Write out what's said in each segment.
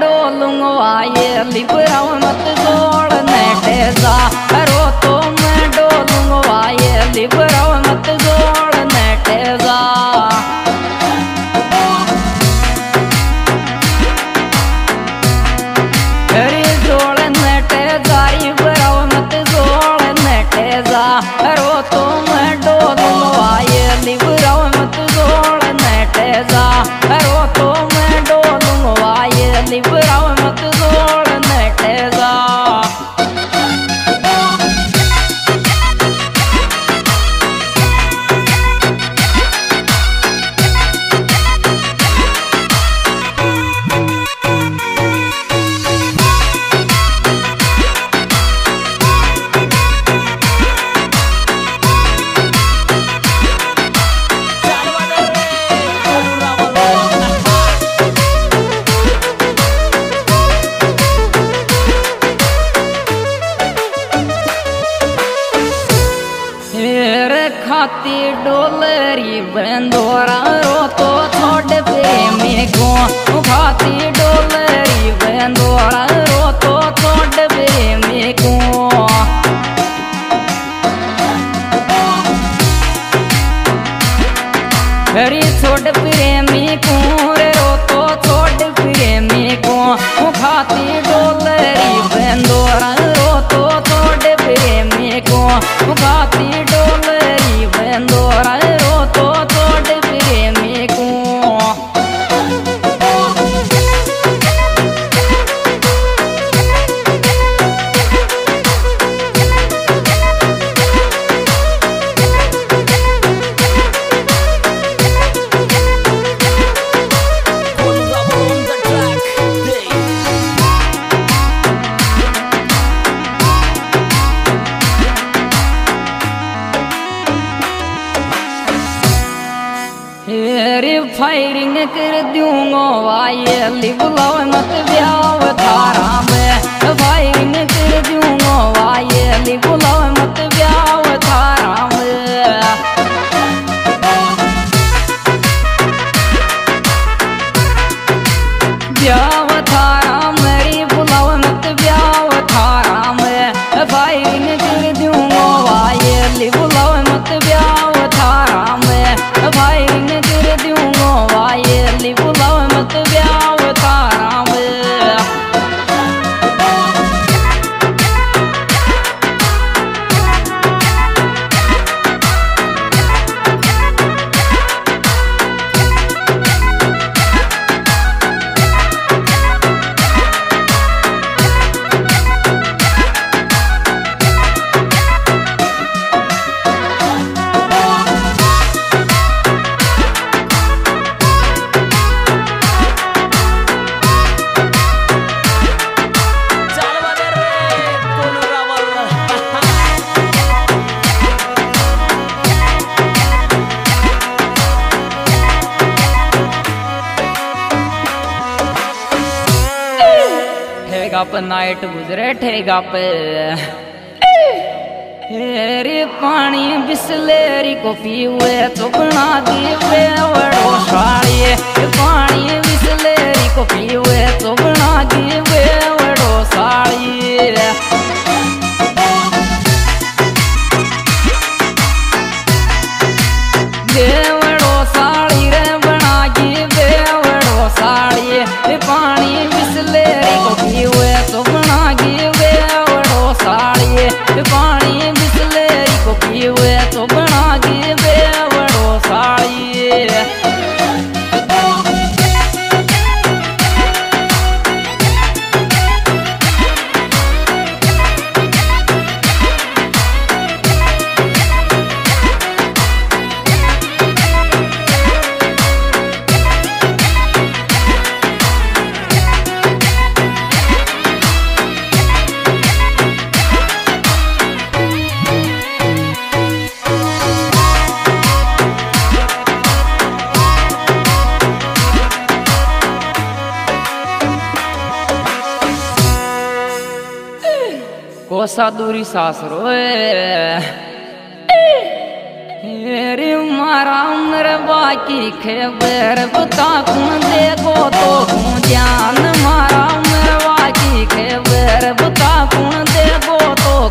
डोलूंगो आए लिबरा मत जोड़ नेटे जा। रो तो मैं डोलूंगो आए लिबरा भाती डोलरी बंदोड़ा रो तो छोड़ बे में प्रेमी को रो तो प्रेमी को भाती डोलरी बंदोड़ा रो तो प्रेमी को भाती कर दूँगा वाये लिबलाव मत सब नाइट गुजरे ठे पे हेरी पानी बिस्लेरी को पीवे तो बना दीवे वड़ो। ਕੋਸਾ ਦੂਰੀ ਸਾਸ ਰੋਏ। ਰੇ ਮਾਰਾ ਉਮਰ ਬਾਕੀ ਖੇਬਰ ਬਤਾ ਕੁੰ ਦੇ ਕੋ ਤੋ ਕੁੰ ਜਾਨ ਮਾਰਾ ਉਮਰ ਬਾਕੀ ਖੇਬਰ ਬਤਾ ਕੁੰ ਦੇ ਕੋ ਤੋ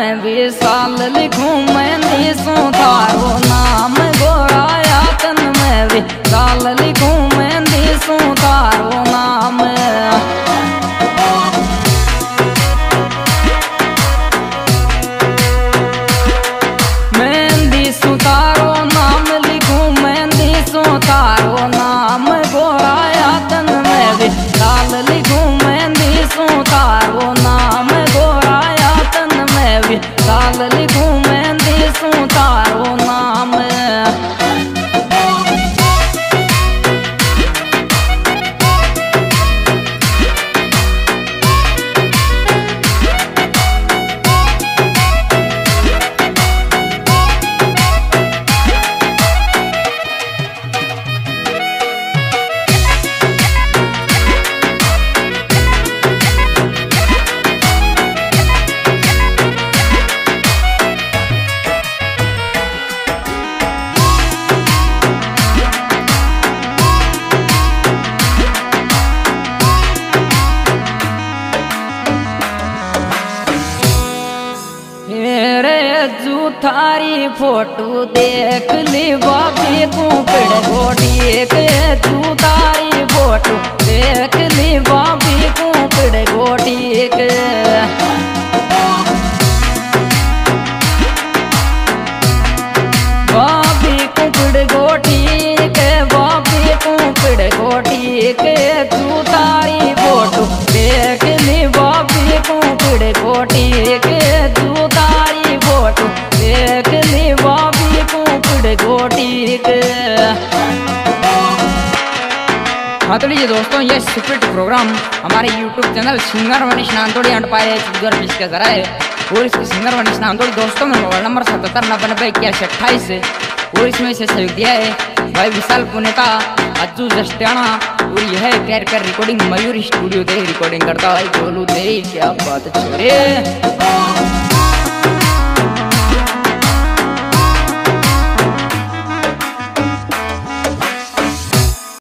तन लिखू मैं नीसू थारो नाम गोराया तन मैं विशाल लिखूं। फ़ोटो देख ली बाबी को पेड़ जू तारी फ़ोटो देख ली बाबी तो लीजिए दोस्तों, ये सुपिट प्रोग्राम हमारे यूट्यूब चैनल सिंगर मनीष नांदोड़ी अंट पाए चुगर बीस के जरा है। और इसके सिंगर मनीष नांदोड़ी दोस्तों में मोबाइल नंबर सतहत्तर नब्बे इक्यासी अट्ठाईस और इसमें से सहयोग दिया है भाई विशाल का अज्जू जस्त्याना और यह कैर कर रिकॉर्डिंग मयूर स्टूडियो दे रिकॉर्डिंग करता है। बोलू दे क्या बात छोरे